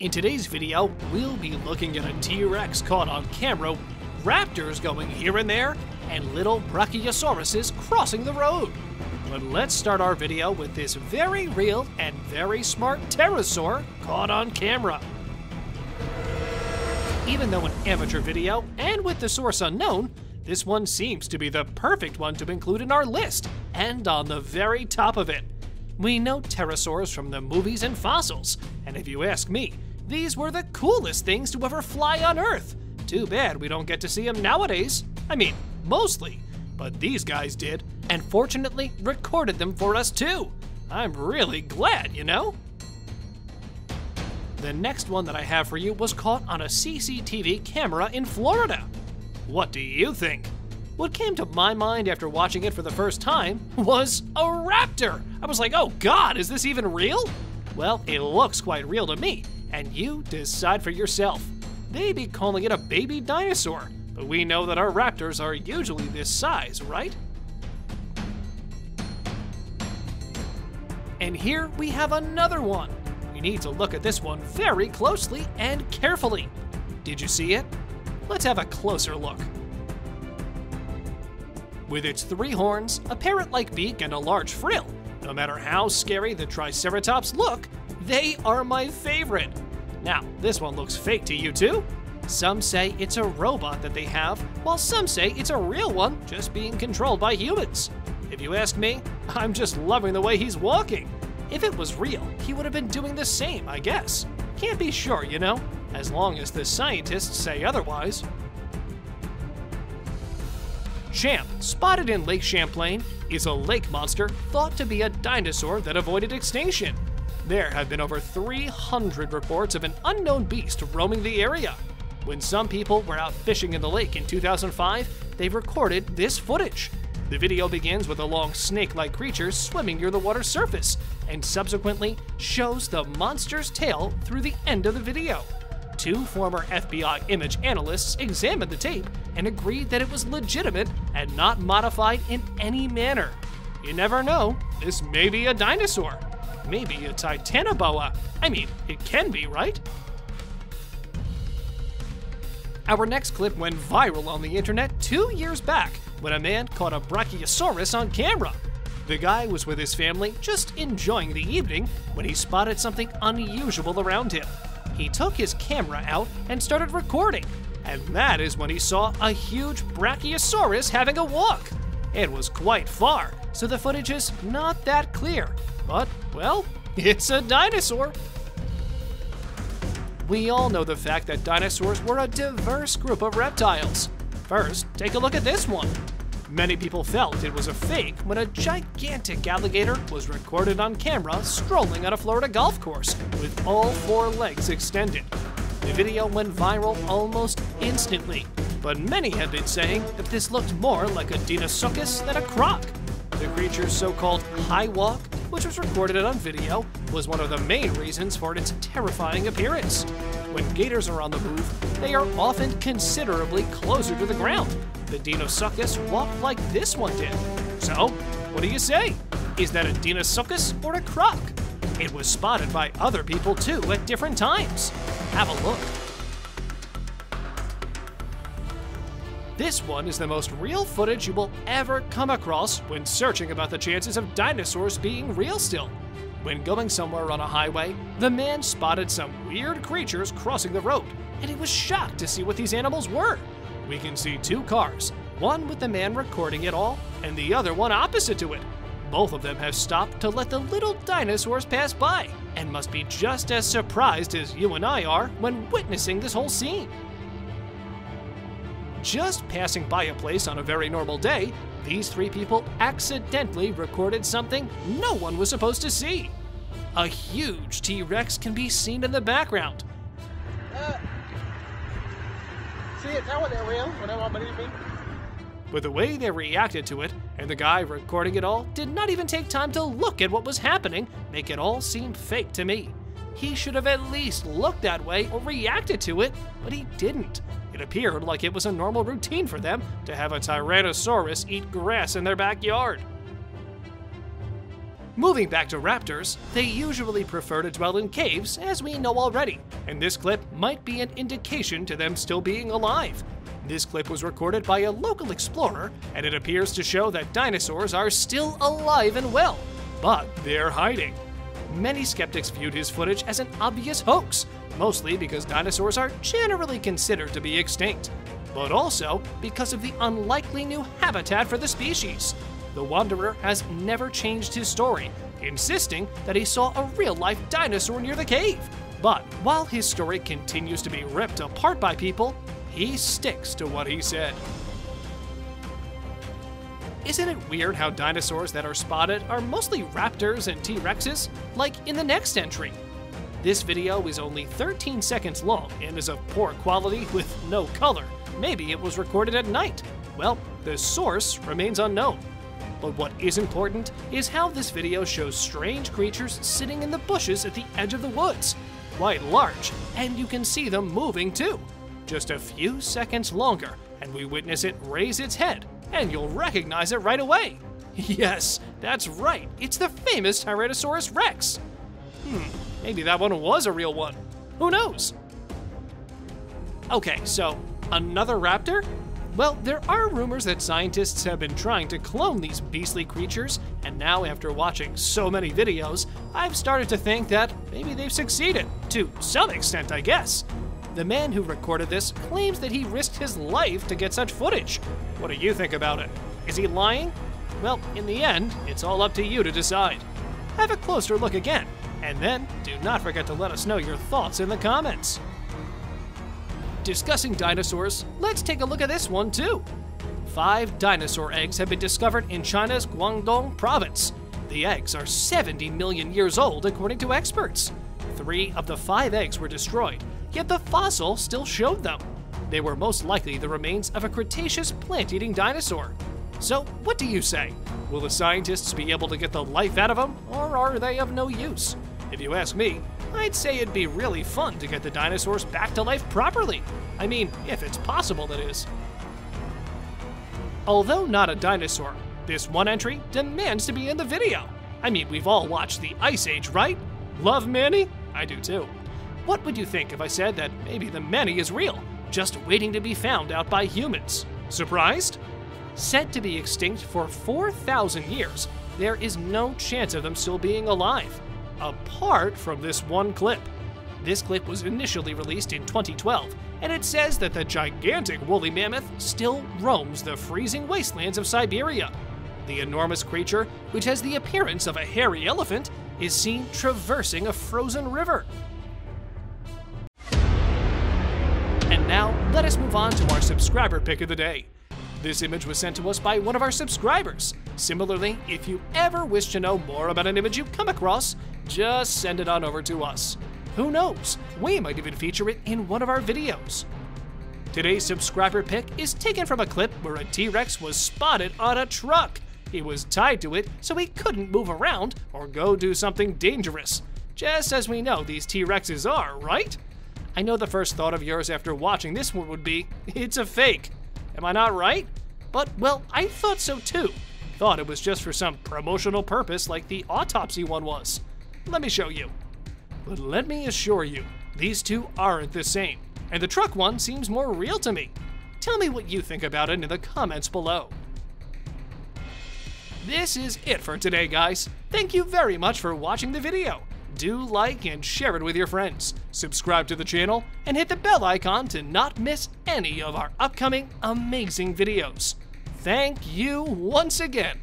In today's video, we'll be looking at a T-Rex caught on camera, raptors going here and there, and little brachiosauruses crossing the road. But let's start our video with this very real and very smart pterosaur caught on camera. Even though an amateur video, and with the source unknown, this one seems to be the perfect one to include in our list, and on the very top of it. We know pterosaurs from the movies and fossils, and if you ask me, these were the coolest things to ever fly on Earth. Too bad we don't get to see them nowadays. I mean, mostly. But these guys did, and fortunately recorded them for us too. I'm really glad, you know? The next one that I have for you was caught on a CCTV camera in Florida. What do you think? What came to my mind after watching it for the first time was a raptor. I was like, oh god, is this even real? Well, it looks quite real to me, and you decide for yourself. They be calling it a baby dinosaur, but we know that our raptors are usually this size, right? And here we have another one. We need to look at this one very closely and carefully. Did you see it? Let's have a closer look. With its three horns, a parrot-like beak, and a large frill, no matter how scary the Triceratops look, they are my favorite. Now, this one looks fake to you too? Some say it's a robot that they have, while some say it's a real one just being controlled by humans. If you ask me, I'm just loving the way he's walking. If it was real, he would have been doing the same, I guess. Can't be sure, you know, as long as the scientists say otherwise. Champ, spotted in Lake Champlain, is a lake monster thought to be a dinosaur that avoided extinction. There have been over 300 reports of an unknown beast roaming the area. When some people were out fishing in the lake in 2005, they recorded this footage. The video begins with a long snake like creature swimming near the water's surface, and subsequently shows the monster's tail through the end of the video. Two former FBI image analysts examined the tape and agreed that it was legitimate and not modified in any manner. You never know, this may be a dinosaur. Maybe a titanoboa. I mean, it can be, right? Our next clip went viral on the internet two years back when a man caught a Brachiosaurus on camera. The guy was with his family just enjoying the evening when he spotted something unusual around him. He took his camera out and started recording, and that is when he saw a huge Brachiosaurus having a walk. It was quite far, so the footage is not that clear, but, well, it's a dinosaur. We all know the fact that dinosaurs were a diverse group of reptiles. First, take a look at this one. Many people felt it was a fake when a gigantic alligator was recorded on camera strolling on a Florida golf course with all four legs extended. The video went viral almost instantly, but many have been saying that this looked more like a Deinosuchus than a croc. The creature's so-called high walk, which was recorded on video, was one of the main reasons for its terrifying appearance. When gators are on the move, they are often considerably closer to the ground. The Deinosuchus walked like this one did. So, what do you say? Is that a Deinosuchus or a croc? It was spotted by other people too at different times. Have a look. This one is the most real footage you will ever come across when searching about the chances of dinosaurs being real still. When going somewhere on a highway, the man spotted some weird creatures crossing the road, and he was shocked to see what these animals were. We can see two cars, one with the man recording it all, and the other one opposite to it. Both of them have stopped to let the little dinosaurs pass by, and must be just as surprised as you and I are when witnessing this whole scene. Just passing by a place on a very normal day, these three people accidentally recorded something no one was supposed to see. A huge T Rex can be seen in the background. Uh, see, it's how they're real I believe me. But the way they reacted to it, and the guy recording it all, did not even take time to look at what was happening, make it all seem fake to me. He should have at least looked that way or reacted to it, but he didn't. It appeared like it was a normal routine for them to have a Tyrannosaurus eat grass in their backyard. Moving back to raptors, they usually prefer to dwell in caves, as we know already, and this clip might be an indication to them still being alive. This clip was recorded by a local explorer, and it appears to show that dinosaurs are still alive and well, but they're hiding. Many skeptics viewed his footage as an obvious hoax, mostly because dinosaurs are generally considered to be extinct, but also because of the unlikely new habitat for the species. The Wanderer has never changed his story, insisting that he saw a real life dinosaur near the cave. But while his story continues to be ripped apart by people, he sticks to what he said. Isn't it weird how dinosaurs that are spotted are mostly raptors and T Rexes, like in the next entry? This video is only 13 seconds long and is of poor quality with no color. Maybe it was recorded at night. Well, the source remains unknown. But what is important is how this video shows strange creatures sitting in the bushes at the edge of the woods. Quite large, and you can see them moving too. Just a few seconds longer, and we witness it raise its head, and you'll recognize it right away. Yes, that's right, it's the famous Tyrannosaurus Rex. Hmm, maybe that one was a real one. Who knows? Okay, so another raptor? Well, there are rumors that scientists have been trying to clone these beastly creatures, and now, after watching so many videos, I've started to think that maybe they've succeeded. To some extent, I guess. The man who recorded this claims that he risked his life to get such footage. What do you think about it? Is he lying? Well, in the end, it's all up to you to decide. Have a closer look again, and then do not forget to let us know your thoughts in the comments. Discussing dinosaurs, let's take a look at this one too. Five dinosaur eggs have been discovered in China's Guangdong province. The eggs are 70 million years old, according to experts. Three of the five eggs were destroyed, yet the fossil still showed them. They were most likely the remains of a Cretaceous plant eating dinosaur. So, what do you say? Will the scientists be able to get the life out of them, or are they of no use? If you ask me, I'd say it'd be really fun to get the dinosaurs back to life properly. I mean, if it's possible, that is. Although not a dinosaur, this one entry demands to be in the video. I mean, we've all watched the Ice Age, right? Love Manny? I do too. What would you think if I said that maybe the Manny is real, just waiting to be found out by humans? Surprised? Said to be extinct for 4,000 years, there is no chance of them still being alive apart from this one clip. This clip was initially released in 2012, and it says that the gigantic woolly mammoth still roams the freezing wastelands of Siberia. The enormous creature, which has the appearance of a hairy elephant, is seen traversing a frozen river. Now, let us move on to our subscriber pick of the day. This image was sent to us by one of our subscribers. Similarly, if you ever wish to know more about an image you've come across, just send it on over to us. Who knows, we might even feature it in one of our videos. Today's subscriber pick is taken from a clip where a T-Rex was spotted on a truck. He was tied to it so he couldn't move around or go do something dangerous. Just as we know these T-Rexes are, right? I know the first thought of yours after watching this one would be, it's a fake. Am I not right? But, well, I thought so too. Thought it was just for some promotional purpose like the autopsy one was. Let me show you. But let me assure you, these two aren't the same, and the truck one seems more real to me. Tell me what you think about it in the comments below. This is it for today, guys. Thank you very much for watching the video. Do like and share it with your friends. Subscribe to the channel and hit the bell icon to not miss any of our upcoming amazing videos. Thank you once again